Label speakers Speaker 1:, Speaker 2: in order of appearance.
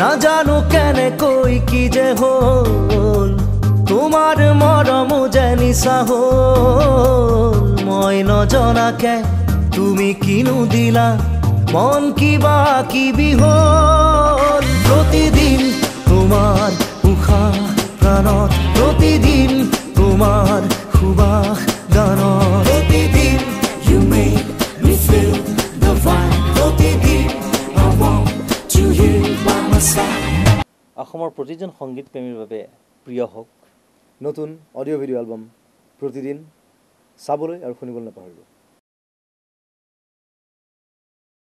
Speaker 1: নাজানো কেনেকৈ কি যে হ'ল? তোমাৰ মৰম জানিছা হ'ল মই নজনাকে তুমি কিনো দিলা মন কিবা কিবি হ'ল প্ৰতিদিন তোমাৰ উশাহ প্ৰাণত প্ৰতিদিন
Speaker 2: অসমৰ প্ৰতিজন সংগীত প্ৰেমীৰ বাবে প্ৰিয় হওক। নতুন অডিঅ' ভিডিঅ' এলবাম প্ৰতিদিন চাবলৈ আৰু শুনিবলৈ নাপাহৰিব।